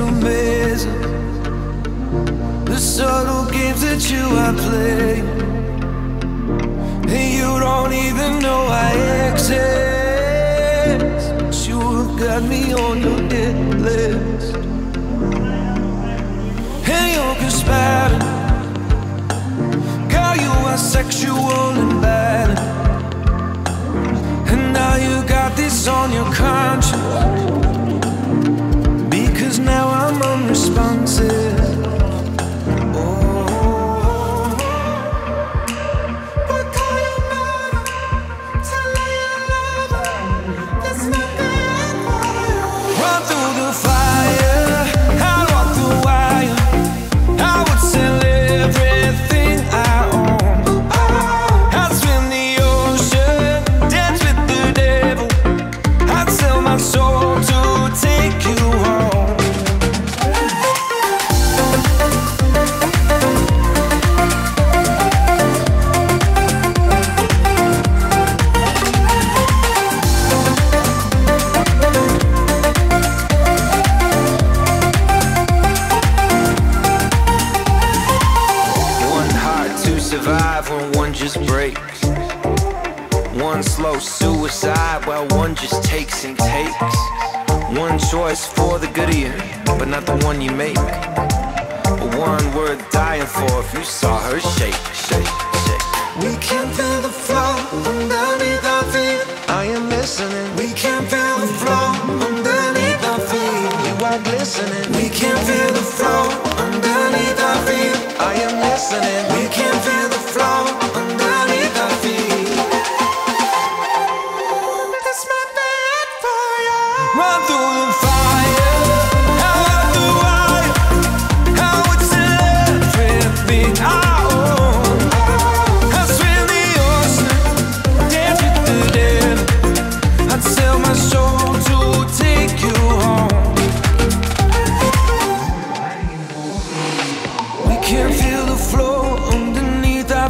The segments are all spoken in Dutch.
amazing. The subtle games that you are playing. And you don't even know I exist. But you have got me on your hit list. And you're conspiring. Girl, you are sexual and bad. And now you got this on your conscience. One slow suicide while one just takes and takes. One choice for the good of you, but not the one you make. But one worth dying for if you saw her shake, shake, shake. We can feel the flow underneath our feet. I am listening. We can feel the flow underneath our feet. You are glistening. We can feel the flow underneath our feet. I am listening.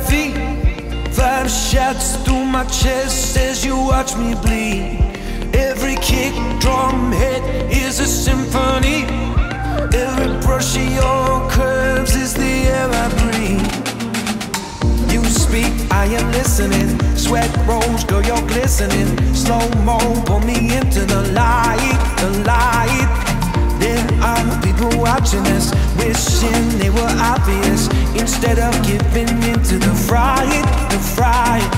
Feet. Five shots through my chest as you watch me bleed. Every kick, drum hit is a symphony. Every brush of your curves is the air I breathe. You speak, I am listening. Sweat rolls, girl, you're glistening. Slow mo, pull me into the light, the light. Instead of giving into the fright, the fright.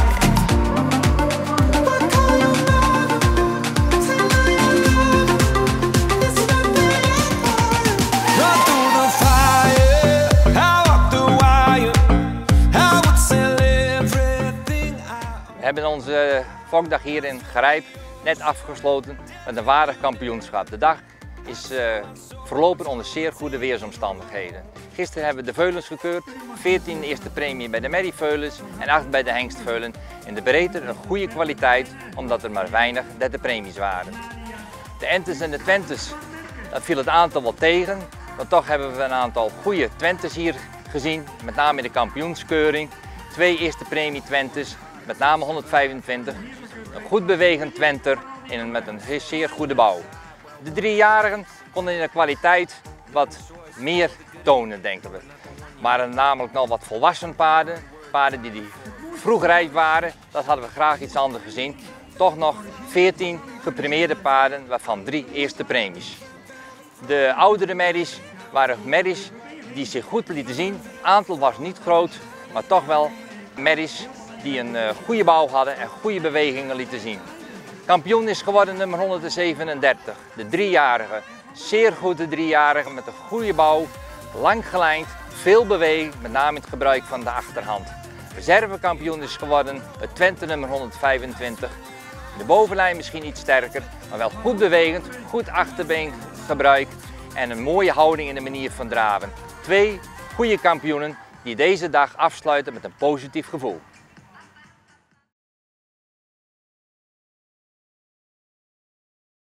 We hebben onze fokdag hier in Grijp net afgesloten met een waardig kampioenschap. De dag is eh, verlopen onder zeer goede weersomstandigheden. Gisteren hebben we de veulens gekeurd, 14 eerste premie bij de merrieveulens en 8 bij de hengstveulen. In de breedte een goede kwaliteit, omdat er maar weinig derde premies waren. De entes en de twentes, dat viel het aantal wel tegen, maar toch hebben we een aantal goede twentes hier gezien, met name in de kampioenskeuring. Twee eerste premie twentes, met name 125. Een goed bewegend twenter met een zeer goede bouw. De driejarigen konden in de kwaliteit wat meer tonen, denken we. Maar namelijk nog wat volwassen paarden, paarden die, die vroeg rijp waren, dat hadden we graag iets anders gezien. Toch nog 14 geprimeerde paarden, waarvan drie eerste premies. De oudere merries waren merries die zich goed lieten zien. Het aantal was niet groot, maar toch wel merries die een eh, goede bouw hadden en goede bewegingen lieten zien. Kampioen is geworden nummer 137, de driejarige. Zeer goede driejarige met een goede bouw, lang gelijnd, veel beweging, met name het gebruik van de achterhand. Reservekampioen is geworden het Twente nummer 125. De bovenlijn misschien iets sterker, maar wel goed bewegend, goed achterbeengebruik en een mooie houding in de manier van draven. Twee goede kampioenen die deze dag afsluiten met een positief gevoel.